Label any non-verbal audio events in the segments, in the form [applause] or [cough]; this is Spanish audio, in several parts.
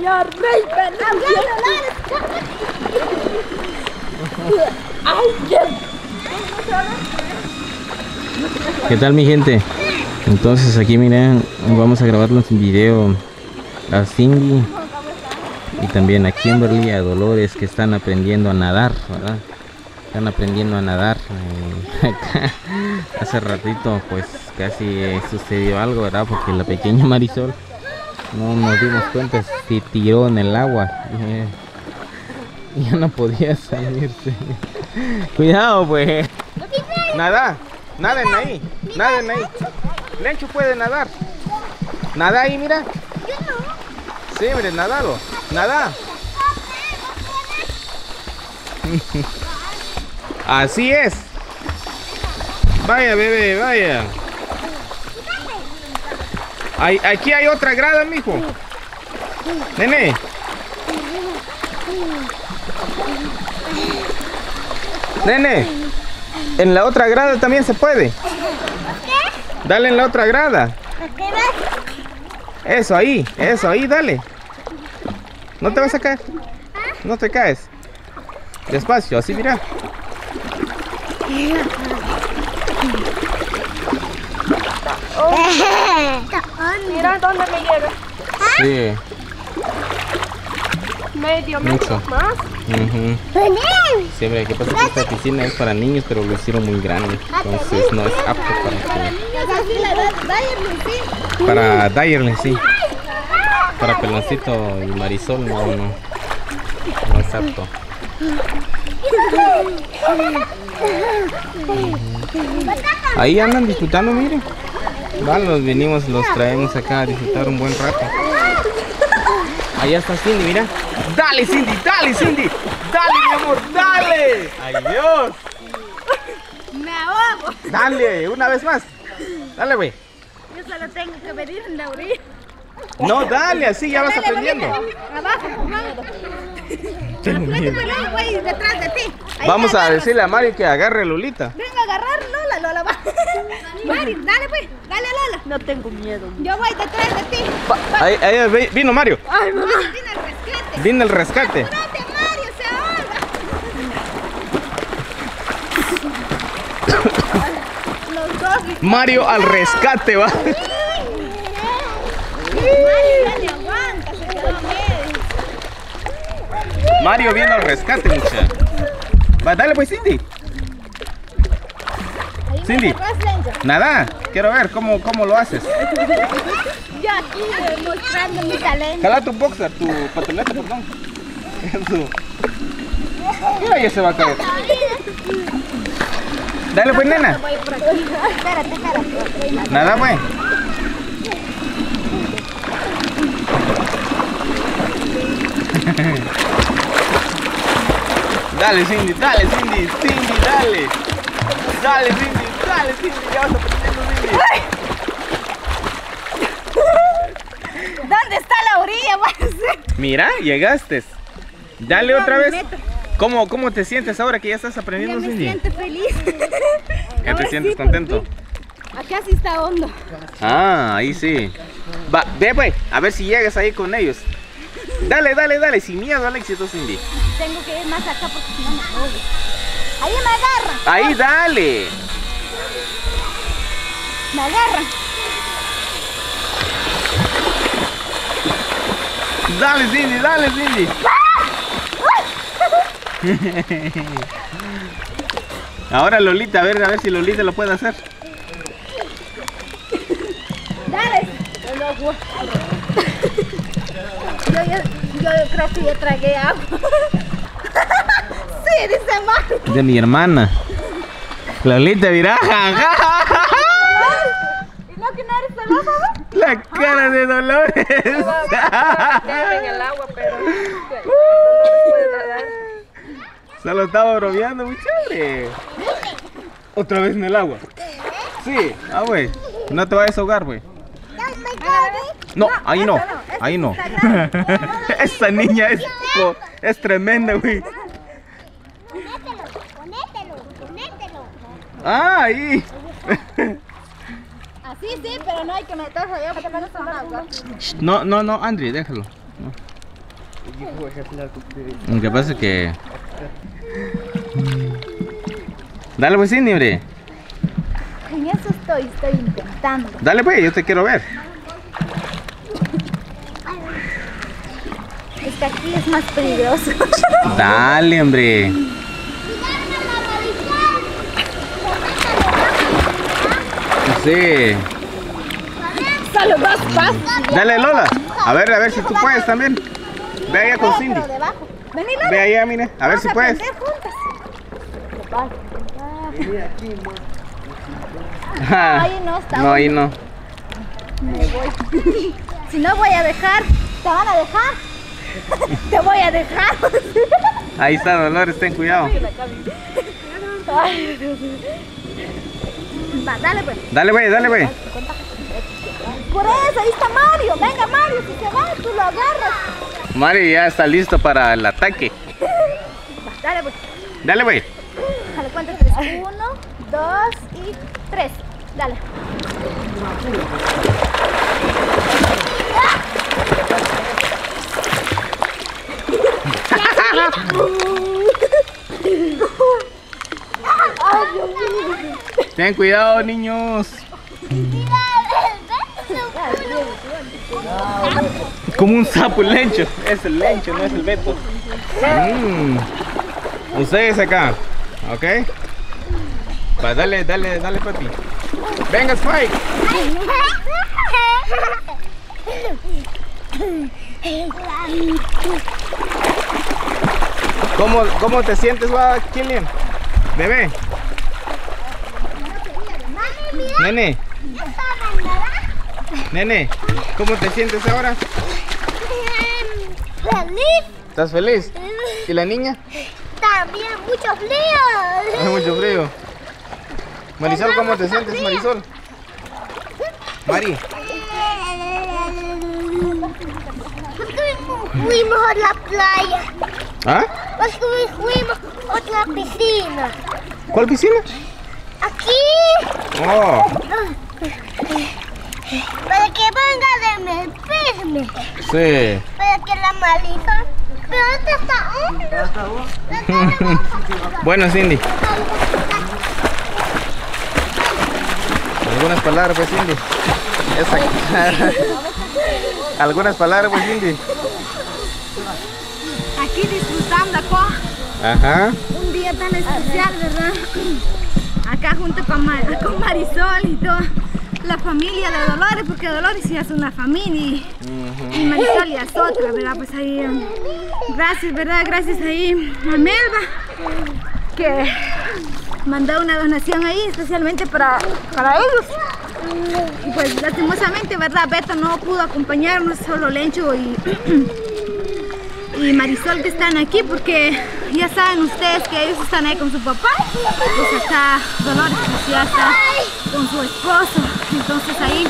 señor qué. ¿Qué tal mi gente? Entonces aquí miren, vamos a grabarles un video a Cindy y también a Kimberly a Dolores que están aprendiendo a nadar, ¿verdad? Están aprendiendo a nadar. eh, [laughs] acá, hace ratito pues casi sucedió algo, ¿verdad? Porque la pequeña Marisol no nos dimos cuenta, se tiró en el agua. y, [laughs] ya no podía salirse. [laughs] Cuidado pues. Nada, naden ahí, naden ahí. Lencho puede nadar. Nada ahí, mira. Sí, mire, nadalo. Nada. [laughs] Así es. Vaya, bebé, vaya. Hay- aquí hay otra grada, mijo. Nene. Nene. En la otra grada también se puede. Dale en la otra grada. Eso ahí, eso ahí, dale. No te vas a caer. No te caes. Despacio, así mira. [laughs] [laughs] Mira dónde me llega. Sí, Medio Mucho. metro más. ujú. Siempre que pasa que esta piscina es para niños, pero lo hicieron muy grande. Entonces no es apto para que- Para Dyerly, sí. Para Peloncito y Marisol, no, no. No es apto. Ahí andan disfrutando, miren. Va, los venimos, los traemos acá a disfrutar un buen rato. Allá está Cindy, mira. Dale, Cindy, dale, Cindy. Dale, mi amor, dale. Ay, Dios. Me ahogo. Dale, una vez más. Dale, güey. Yo solo tengo que venir en la orilla. No, dale, así ya vas aprendiendo. Abajo. [laughs] Tengo miedo. Pero güey, detrás de ti. Ahí Vamos a decirle a Mario que agarre a Lolita. Venga a agarrar Lola, Lola va. [laughs] Mari, dale pues, dale Lola. No tengo miedo. Yo voy detrás de ti. Ahí, ahí ve- vino Mario. Ay, mamá. Viene el rescate. Vino el rescate. Mario, se ahoga. [coughs] Los dos. Mario al rescate, va. Mario, dale, Mario vino al rescate, mucha. Va, dale pues, Cindy. Cindy. Nada. Quiero ver cómo, cómo lo haces. Yo aquí demostrando mi talento. Jala tu boxer, tu patineta, perdón. Mira, ya se va a caer. Dale pues, nena. Espérate, espérate. Nada, pues. [laughs] Dale, Cindy, dale, Cindy, Cindy, dale. Dale, Cindy, dale, Cindy, ya vas aprendiendo, Cindy. [laughs] ¿Dónde está la orilla? Mira, llegaste. Dale No, otra me vez. meto. ¿Cómo, ¿Cómo te sientes ahora que ya estás Ya aprendiendo, me Cindy? siento feliz. [laughs] ¿Ya te sientes sí, contento? Acá sí está hondo. Ah, ahí sí. Va, ve pues, a ver si llegas ahí con ellos. Dale, dale, dale, sin miedo al éxito, Cindy. Tengo que ir más acá porque si no me ahogo. Ahí me agarra. Ahí, dale. Me agarra. Dale, Cindy, dale, Cindy. [laughs] Ahora Lolita, a ver, a ver si Lolita lo puede hacer. Dale. Yo creo que ya tragué agua. Sí, dice Mario. De mi hermana. Lolita, mira. ¿Y no que no eres celosa? La cara de Dolores. en el agua, pero Solo estaba bromeando, muy chévere. Otra vez en el agua. Sí, ah, güey. No te vayas a ahogar, güey. No, ahí no, ahí no. [laughs] Esa niña es, es tremenda, güey. Ah, ahí. Así sí, pero no hay que meterse allá porque no son agua. No, no, no, Andri, déjalo. No. Lo que pasa es que... Dale pues Cindy, hombre. En eso estoy, estoy intentando. Dale pues, yo te quiero ver. Es que aquí es más peligroso. Dale, hombre. Sí. Solo dos pasos. Dale, Lola. A ver, a ver si tú puedes también. Ve allá con Cindy. Vení, Lola. Ve allá, mire. A ver si puedes. Ah, Ahí no está. No, ahí no. Me voy. Si no voy a dejar, ¿te van a dejar? [laughs] Te voy a dejar. Ahí está, Dolores, ten cuidado. Ay, Dios mío. Va, dale pues. Dale, güey, dale, güey. Por eso, ahí está Mario. Venga, Mario, si se va, tú lo agarras. Mario ya está listo para el ataque. Va, dale pues. Dale, güey. Dale, cuenta tres. Uno, dos y tres. Dale. [laughs] Ten cuidado, niños. Como un sapo el lencho. Es el lencho, no es el beto. Mm. Ustedes acá, ¿ok? Va, dale, dale, dale, papi. Venga, Spike. ¿Cómo, cómo te sientes, va, Killian? Bebé, nene, nene, ¿cómo te sientes ahora? Feliz ¿Estás feliz? ¿Y la niña? también, mucho frío. Hace mucho frío. Marisol, ¿cómo te sientes, Marisol? Mari, Fuimos a la playa. ¿ah? Fuimos a otra piscina. ¿Cuál piscina? Aquí. Oh, Para que venga de meterme. sí. Para que la malija. Pero este está hondo. [laughs] Bueno, Cindy, algunas palabras, pues, Cindy. Esa- [laughs] algunas palabras, pues, Cindy. Aquí disfrutando acá. Ajá. Un día tan especial, ¿verdad? Acá junto con, Ma- con Marisol y toda la familia de Dolores, porque Dolores ya es una familia y, y Marisol ya es otra, ¿verdad? Pues ahí, um, gracias, ¿verdad? Gracias ahí a Melba, que mandó una donación ahí especialmente para, para ellos. Y pues lastimosamente, ¿verdad? Beto no pudo acompañarnos, solo Lencho y, [clears throat] y Marisol que están aquí porque ya saben ustedes que ellos están ahí con su papá. Pues acá Dolores pues ya está con su esposo. Entonces ahí,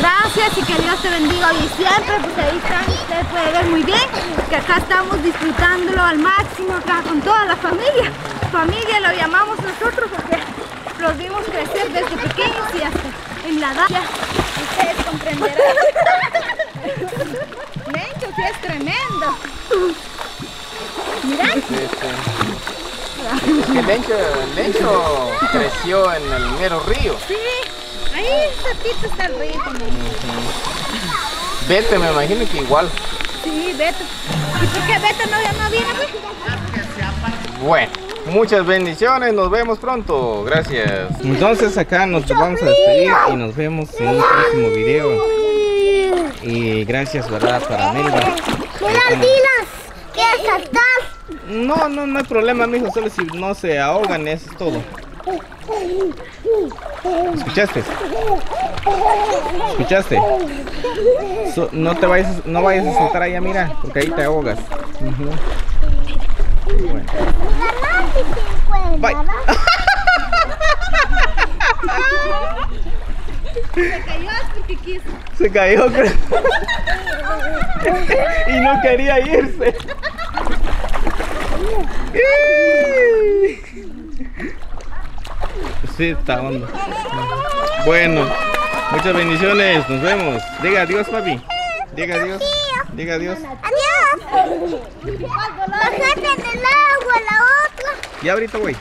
gracias y que Dios te bendiga hoy y siempre. Pues ahí están, ustedes pueden ver muy bien que acá estamos disfrutándolo al máximo acá con toda la familia. Familia lo llamamos nosotros porque los vimos crecer desde pequeños y hasta en la edad. Ustedes comprenderán. [laughs] Es tremendo. Mira. Que Lencho, Lencho creció en el mero río. Sí, ahí cerquita está el río también. Vete, me imagino que igual. Sí, Beto. ¿Y por qué Beto no, no viene? Pues? Bueno, muchas bendiciones, nos vemos pronto, gracias. Entonces acá nos vamos a despedir y nos vemos en un próximo video. Y gracias, ¿verdad? Para Melba. ¿Quieres saltar? No, no, no hay problema, mijo, solo si no se ahogan, eso es todo. ¿Escuchaste? ¿Escuchaste? So- no te vayas, no vayas a saltar allá, mira, porque ahí te ahogas. Bueno. Bye. [laughs] Se cayó es porque quiso. Se cayó, creo. [laughs] y no quería irse. Sí, está hondo. Bueno, muchas bendiciones, nos vemos. Diga adiós, papi. Diga adiós. Diga adiós. Adiós. Bájate del agua, la otra. Ya ahorita voy.